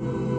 Ooh.